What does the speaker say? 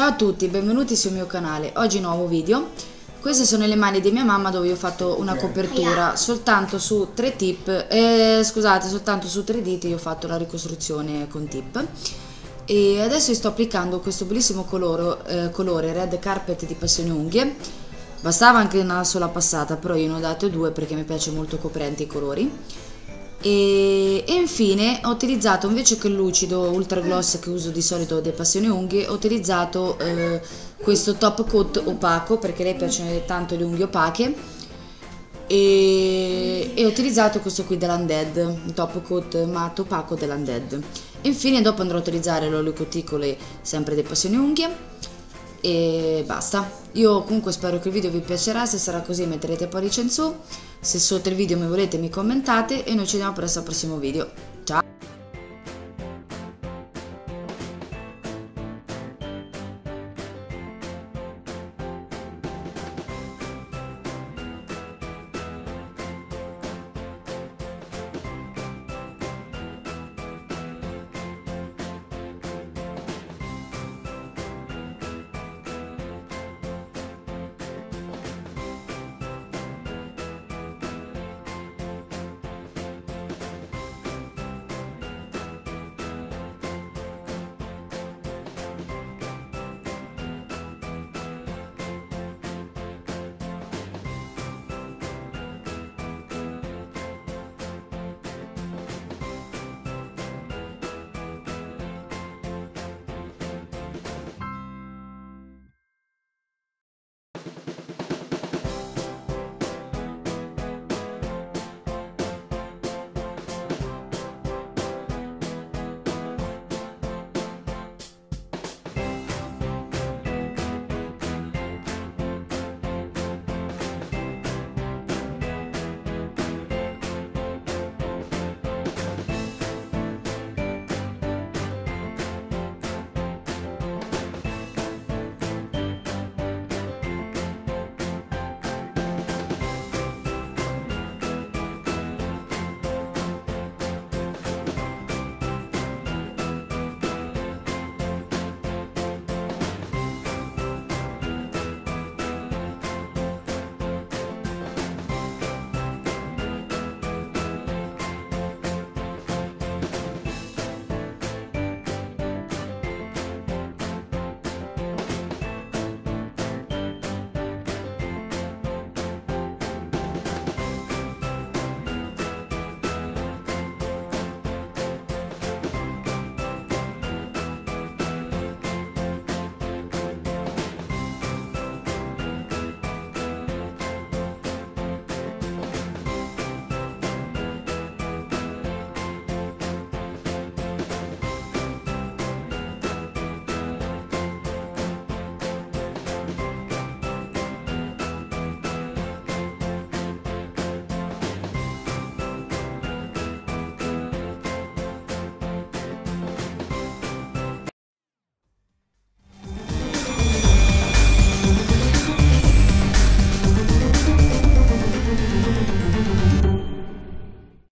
a tutti, benvenuti sul mio canale. Oggi nuovo video. Queste sono le mani di mia mamma dove io ho fatto una copertura soltanto su tre tip, eh, scusate, soltanto su tre diti io ho fatto la ricostruzione con tip. E adesso sto applicando questo bellissimo coloro, eh, colore Red Carpet di Passione Unghie. Bastava anche una sola passata, però io ne ho date due perché mi piace molto coprenti i colori e, e, infine ho utilizzato invece che il lucido ultra gloss che uso di solito dei passioni unghie ho utilizzato eh, questo top coat opaco perché lei piacciono tanto le unghie opache e, e ho utilizzato questo qui dell'Undead top coat matte opaco dell'Undead infine dopo andrò a utilizzare l'olio cuticole sempre dei passioni unghie e basta. Io comunque spero che il video vi piacerà se sarà così metterete pollice in su se sotto il video mi volete mi commentate e noi ci vediamo presto al prossimo video